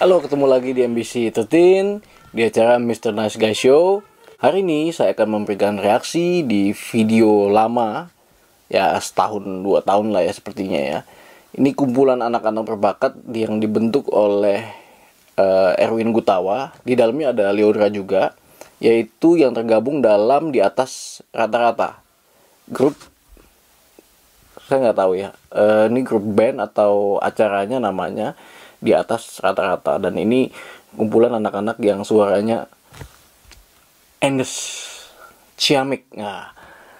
Halo, ketemu lagi di MBC 13 di acara Mr. Nice Guy Show. Hari ini saya akan memberikan reaksi di video lama, ya setahun dua tahun lah ya sepertinya ya. Ini kumpulan anak-anak berbakat yang dibentuk oleh eh, Erwin Gutawa. Di dalamnya ada Leodra juga, yaitu yang tergabung dalam di atas rata-rata grup saya nggak tahu ya Eh, ini grup band atau acaranya namanya di atas rata-rata dan ini kumpulan anak-anak yang suaranya Endes Ciamik nah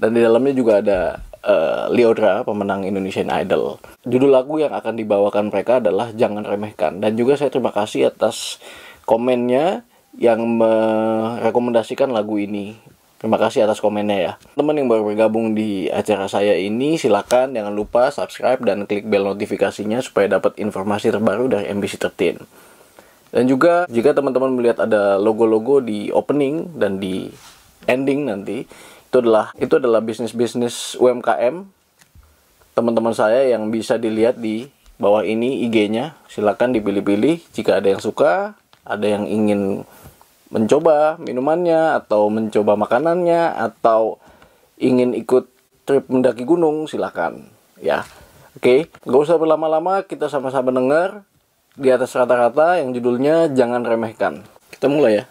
dan di dalamnya juga ada eh, Leodra pemenang Indonesian Idol judul lagu yang akan dibawakan mereka adalah Jangan Remehkan dan juga saya terima kasih atas komennya yang merekomendasikan lagu ini Terima kasih atas komennya ya. Teman yang baru bergabung di acara saya ini silakan jangan lupa subscribe dan klik bel notifikasinya supaya dapat informasi terbaru dari MBC 13. Dan juga jika teman-teman melihat ada logo-logo di opening dan di ending nanti itu adalah itu adalah bisnis-bisnis UMKM teman-teman saya yang bisa dilihat di bawah ini IG-nya. Silakan dipilih-pilih jika ada yang suka, ada yang ingin mencoba minumannya atau mencoba makanannya atau ingin ikut trip mendaki gunung silakan ya oke nggak usah berlama-lama kita sama-sama dengar di atas rata-rata yang judulnya jangan remehkan kita mulai ya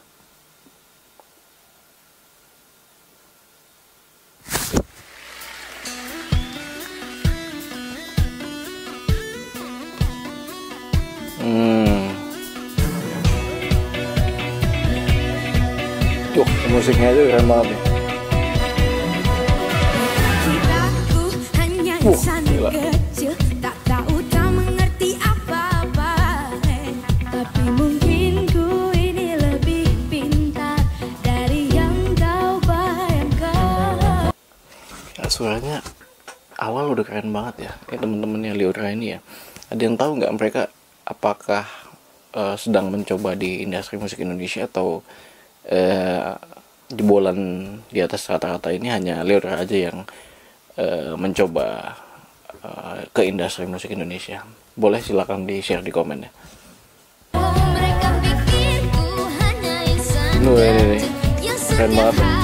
Hmm. Tuh, musiknya itu keren banget nih. Kiraku suaranya awal udah keren banget ya. Kayak temen-temennya Leodra ini ya. Ada yang tahu nggak mereka apakah eh, sedang mencoba di industri musik Indonesia atau eh, jebolan di atas rata-rata ini hanya Leodra aja yang eh, mencoba eh, ke industri musik Indonesia. Boleh silakan di share di komen ya. Nuh, ini Yang Keren banget.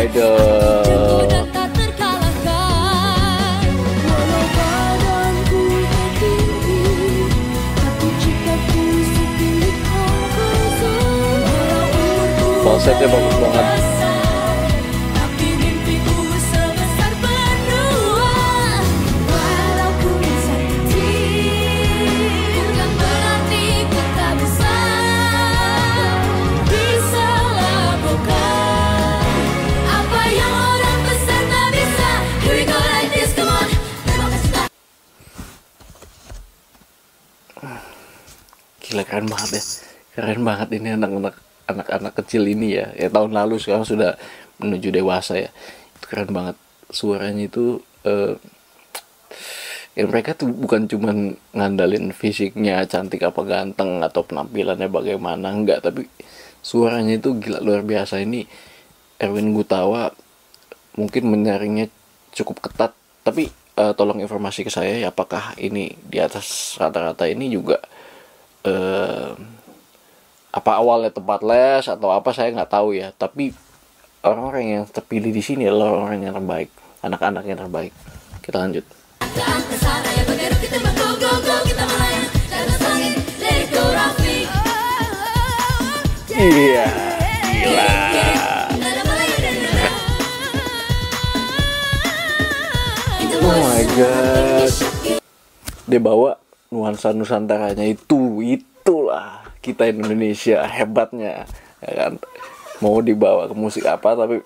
Umurku Konsepnya bagus banget. Gila keren banget ya. Keren banget ini anak-anak anak-anak kecil ini ya. Ya tahun lalu sekarang sudah menuju dewasa ya. Itu keren banget. Suaranya itu eh ya mereka tuh bukan cuman ngandalin fisiknya cantik apa ganteng atau penampilannya bagaimana enggak tapi suaranya itu gila luar biasa ini Erwin Gutawa mungkin menyaringnya cukup ketat tapi eh, tolong informasi ke saya ya apakah ini di atas rata-rata ini juga eh, apa awalnya tempat les atau apa saya nggak tahu ya. Tapi orang-orang yang terpilih di sini adalah orang yang terbaik anak-anak yang terbaik. Kita lanjut. Ya iya. Gila. Oh my god. Dia bawa nuansa nusantaranya itu itulah kita Indonesia hebatnya ya kan mau dibawa ke musik apa tapi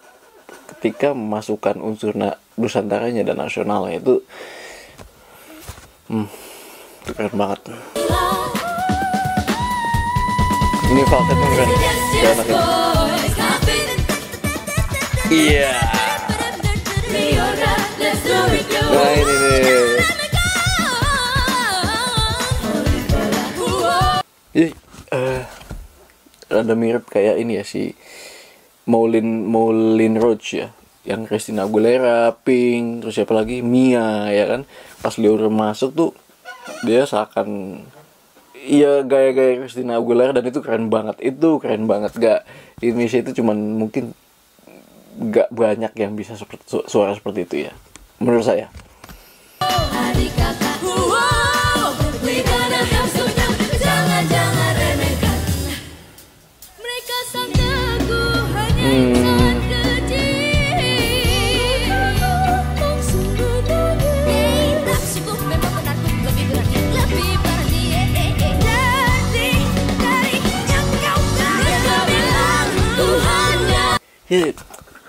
ketika memasukkan unsur na- nusantaranya dan nasionalnya itu hmm, itu keren banget Ini falsetnya keren. Ini. Iya. Nah rada mirip kayak ini ya si Maulin Maulin Roach ya. Yang Christina Aguilera, Pink, terus siapa lagi? Mia ya kan? Pas udah masuk tuh dia seakan iya gaya-gaya Christina Aguilera dan itu keren banget. Itu keren banget. Gak Indonesia itu cuman mungkin gak banyak yang bisa seperti su- suara seperti itu ya. Menurut saya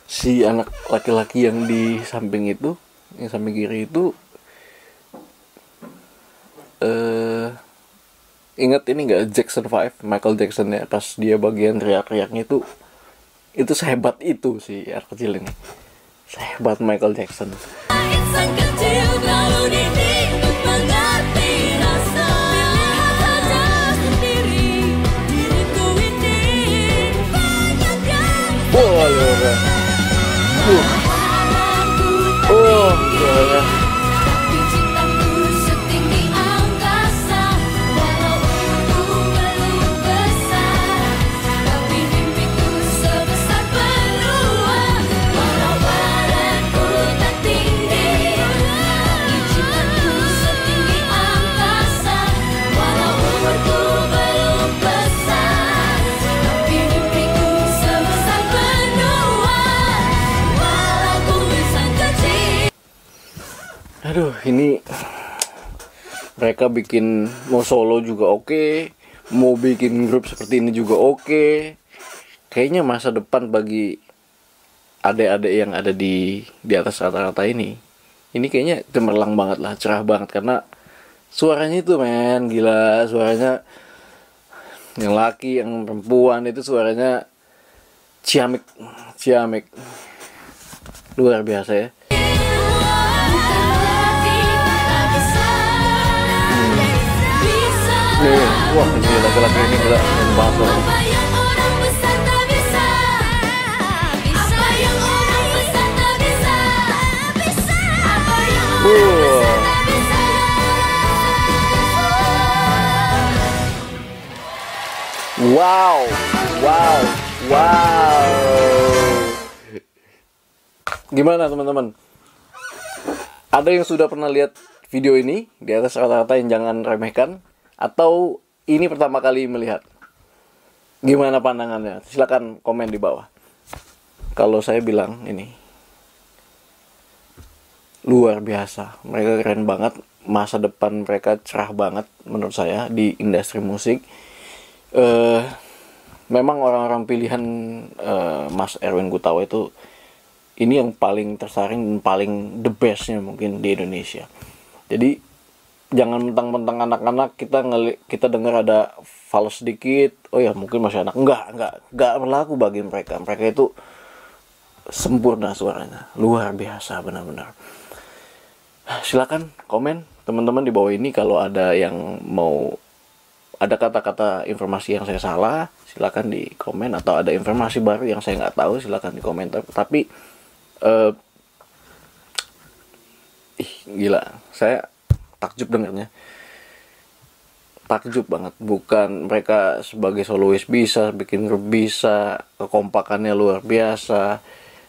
si anak laki-laki yang di samping itu yang samping kiri itu eh ingat ini nggak Jackson 5 Michael Jackson ya pas dia bagian teriak-teriaknya itu itu sehebat itu si anak kecil ini. Sehebat Michael Jackson Aduh, ini mereka bikin mau solo juga oke, mau bikin grup seperti ini juga oke. Kayaknya masa depan bagi adik-adik yang ada di di atas rata-rata ini, ini kayaknya cemerlang banget lah, cerah banget karena suaranya itu men gila, suaranya yang laki, yang perempuan itu suaranya ciamik, ciamik, luar biasa ya. Wah ini laki-laki ini gila, keren banget loh. Wow, wow, wow. Gimana teman-teman? Ada yang sudah pernah lihat video ini di atas rata-rata yang jangan remehkan atau ini pertama kali melihat? Gimana pandangannya? Silakan komen di bawah. Kalau saya bilang ini luar biasa, mereka keren banget, masa depan mereka cerah banget menurut saya di industri musik eh memang orang-orang pilihan eh, Mas Erwin Gutawa itu ini yang paling tersaring dan paling the bestnya mungkin di Indonesia. Jadi jangan mentang-mentang anak-anak kita ngeli kita dengar ada fals sedikit, oh ya mungkin masih anak. Enggak, enggak, enggak berlaku bagi mereka. Mereka itu sempurna suaranya, luar biasa benar-benar. Silakan komen teman-teman di bawah ini kalau ada yang mau ada kata-kata informasi yang saya salah silakan di komen atau ada informasi baru yang saya nggak tahu silakan di komentar tapi eh ih gila saya takjub dengarnya. Takjub banget. Bukan mereka sebagai solois bisa bikin grup bisa kekompakannya luar biasa.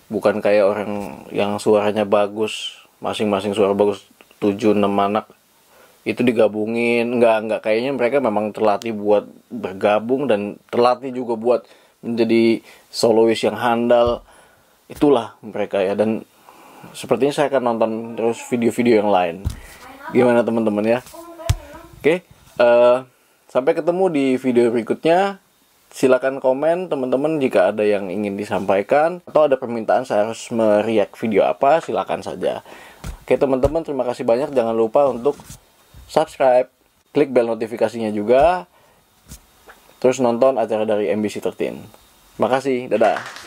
Bukan kayak orang yang suaranya bagus masing-masing suara bagus 7 6 anak itu digabungin. Nggak nggak. Kayaknya mereka memang terlatih buat bergabung dan terlatih juga buat menjadi solois yang handal. Itulah mereka ya. Dan sepertinya saya akan nonton terus video-video yang lain gimana teman-teman ya? Oke eh, sampai ketemu di video berikutnya. Silakan komen teman-teman jika ada yang ingin disampaikan atau ada permintaan saya harus meriak video apa silakan saja. Oke teman-teman terima kasih banyak. Jangan lupa untuk subscribe, klik bel notifikasinya juga. terus nonton acara dari MBC 13 makasih dadah